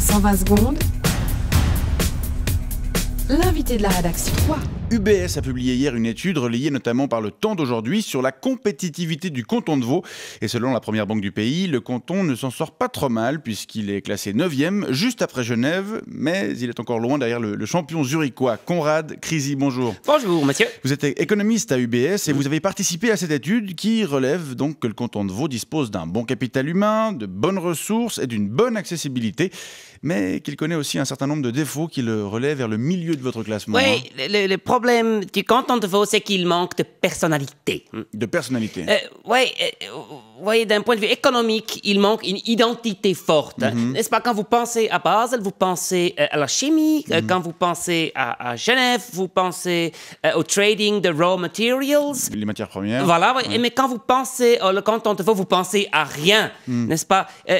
120 secondes. L'invité de la rédaction. Quoi UBS a publié hier une étude relayée notamment par le temps d'aujourd'hui sur la compétitivité du canton de Vaud. Et selon la première banque du pays, le canton ne s'en sort pas trop mal puisqu'il est classé 9e, juste après Genève, mais il est encore loin derrière le, le champion zurichois Conrad Crisi. Bonjour. Bonjour, monsieur. Vous êtes économiste à UBS et vous avez participé à cette étude qui relève donc que le canton de Vaud dispose d'un bon capital humain, de bonnes ressources et d'une bonne accessibilité, mais qu'il connaît aussi un certain nombre de défauts qui le relèvent vers le milieu de votre classement. Oui, hein. le, le problème du canton de Vaud, c'est qu'il manque de personnalité. De personnalité. Euh, oui, vous voyez, d'un point de vue économique, il manque une identité forte. N'est-ce pas? Quand vous pensez à Basel, vous pensez euh, à la chimie. Euh, Quand vous pensez à, à Genève, vous pensez euh, au trading de raw materials. Les matières premières. Voilà, mais quand vous pensez au le canton de Vaud, vous pensez à rien, n'est-ce pas? Euh,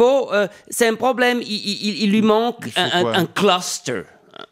euh, c'est un problème, il, il- il lui manque un cluster.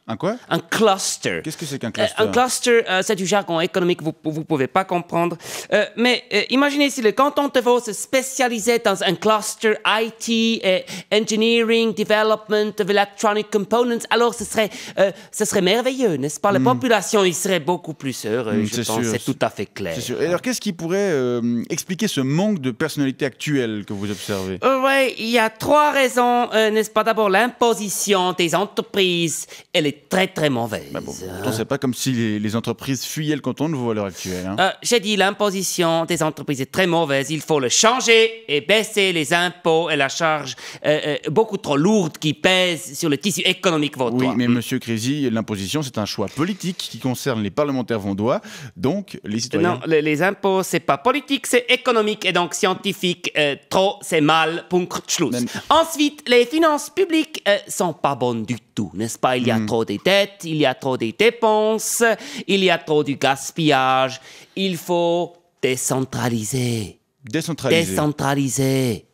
Un quoi? Un cluster. Qu'est-ce que c'est qu'un Euh, cluster un cluster, euh, c'est du jargon économique que vous ne pouvez pas comprendre. Euh, mais euh, imaginez si le canton de Vaud se spécialisait dans un cluster IT, et Engineering, Development of Electronic Components, alors ce serait, euh, ce serait merveilleux, n'est-ce pas? La population y serait beaucoup plus heureuse, Hmm, je c'est pense, c'est tout à fait clair. C'est sûr. Et alors, qu'est-ce qui pourrait euh, expliquer ce manque de personnalité actuelle que vous observez? Oui, il y a trois raisons, euh, n'est-ce pas? D'abord, l'imposition des entreprises, elle est très très mauvaise. Bah bon, pourtant, c'est pas comme si les, les entreprises fuyaient le canton de Vaud à l'heure actuelle. hein. Euh, J'ai dit l'imposition des entreprises est très mauvaise. Il faut le changer et baisser les impôts et la charge euh, euh, beaucoup trop lourde qui pèse sur le tissu économique Oui, vaudois. mais Monsieur Crézy, l'imposition, c'est un choix politique qui concerne les parlementaires vandois, donc les citoyens. Non, le- les impôts, c'est pas politique, c'est économique et donc scientifique. Trop, c'est mal. Punkt, Schluss. Ensuite, les finances publiques sont pas bonnes du tout, n'est-ce pas? Il y a Hmm. trop de dettes, il y a trop de dépenses, il y a trop du gaspillage. Il faut décentraliser. Décentralisé. Décentraliser.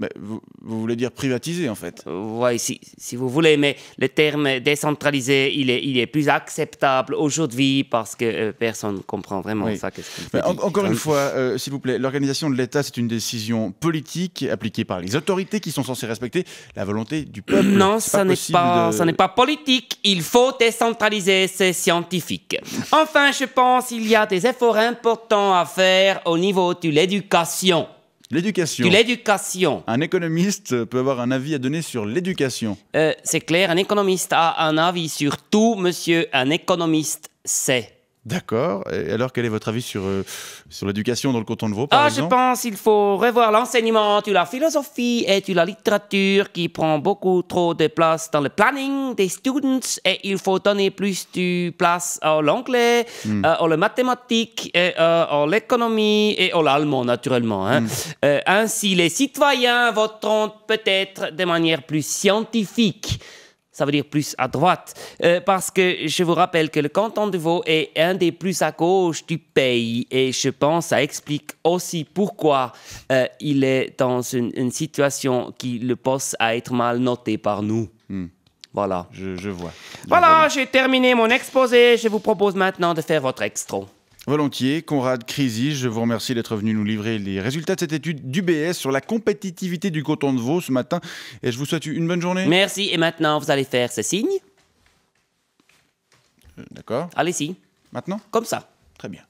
Mais vous, vous voulez dire privatiser, en fait Oui, si, si vous voulez, mais le terme décentralisé, il est, il est plus acceptable aujourd'hui parce que euh, personne ne comprend vraiment Oui. ça. Mais en- encore une fois, euh, s'il vous plaît, l'organisation de l'État, c'est une décision politique appliquée par les autorités qui sont censées respecter la volonté du peuple. Non, ça n'est pas, de- ça n'est pas politique. Il faut décentraliser, c'est scientifique. Enfin, je pense qu'il y a des efforts importants à faire au niveau de l'éducation. L'éducation. De l'éducation. Un économiste peut avoir un avis à donner sur l'éducation. Euh, c'est clair, un économiste a un avis sur tout, monsieur. Un économiste sait. D'accord. Et alors, quel est votre avis sur, euh, sur l'éducation dans le canton de Vaud, par Ah, je pense qu'il faut revoir l'enseignement de la philosophie et de la littérature qui prend beaucoup trop de place dans le planning des students et il faut donner plus de place à l'anglais, Hmm. euh, à la mathématique, et, euh, à l'économie et à l'allemand naturellement. hein. Hmm. Euh, ainsi, les citoyens voteront peut-être de manière plus scientifique. Ça veut dire plus à droite. Euh, parce que je vous rappelle que le canton de Vaud est un des plus à gauche du pays. Et je pense que ça explique aussi pourquoi euh, il est dans une, une situation qui le pousse à être mal noté par nous. Voilà. je, je vois. Je Voilà, j'ai terminé mon exposé. Je vous propose maintenant de faire votre extra. Volontiers, Conrad Crisi, je vous remercie d'être venu nous livrer les résultats de cette étude d'UBS sur la compétitivité du canton de Vaud ce matin. Et je vous souhaite une bonne journée. Merci. Et maintenant, vous allez faire ce signe. Euh, D'accord. Allez-y. Maintenant? Comme ça. Très bien.